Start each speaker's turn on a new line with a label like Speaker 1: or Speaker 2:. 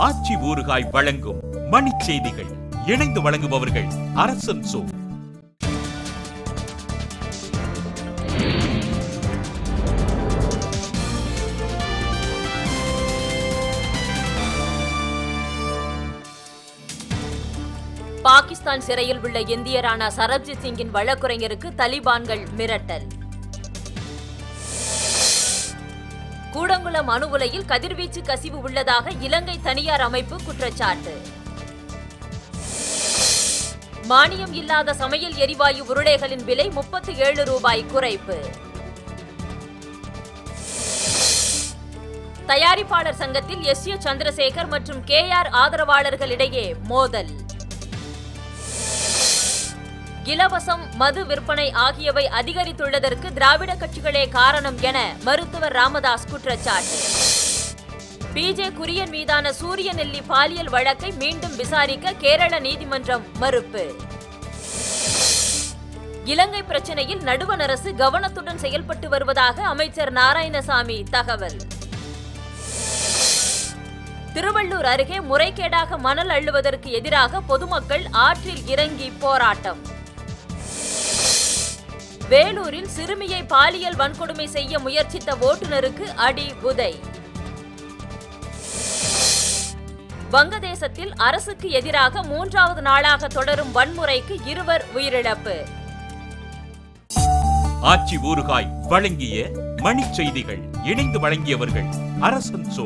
Speaker 1: ஆச்சி ஊறுகாய் வழங்கும் மணி செய்திகள் இணைந்து வழங்குபவர்கள் அரசன் சோ.
Speaker 2: பாகிஸ்தான் சிறையில் உள்ள இந்தியரான சரப்ஜித் சிங்கின் வழக்குரைஞருக்கு தலிபான்கள் மிரட்டல். கூடங்குளம் அணு உலையில் கதிர்வீச்சு கசிவு உள்ளதாக இலங்கை தனியார் அமைப்பு குற்றச்சாட்டு. மானியம் இல்லாத சமையல் எரிவாயு உருளைகளின் விலை முப்பத்தி ஏழு ரூபாய் குறைப்பு. தயாரிப்பாளர் சங்கத்தில் எஸ் ஏ சந்திரசேகர் மற்றும் கே ஆர் ஆதரவாளர்களிடையே மோதல். இலவசம் மது விற்பனை ஆகியவை அதிகரித்துள்ளதற்கு திராவிட கட்சிகளே காரணம் என மருத்துவர் ராமதாஸ் குற்றச்சாட்டு. பிஜே குரியன் மீதான சூரிய நெல்லி பாலியல் வழக்கை மீண்டும் விசாரிக்க கேரள நீதிமன்றம் மறுப்பு. இலங்கை பிரச்சனையில் நடுவண் அரசு கவனத்துடன் செயல்பட்டு வருவதாக அமைச்சர் நாராயணசாமி தகவல். திருவள்ளூர் அருகே முறைகேடாக மணல் அள்ளுவதற்கு எதிராக பொதுமக்கள் ஆற்றில் இறங்கி போராட்டம். வேலூரில் சிறுமியை பாலியல் வன்கொடுமை செய்ய முயற்சித்த ஓட்டுநருக்கு அடி உதை. வங்கதேசத்தில் அரசுக்கு எதிராக மூன்றாவது நாளாக தொடரும் வன்முறைக்கு இருவர் உயிரிழப்பு.
Speaker 1: ஆச்சி ஊறுகாய் வழங்கிய மணிச் செய்திகள் இணைந்து வழங்கியவர்கள் அரசன் சோ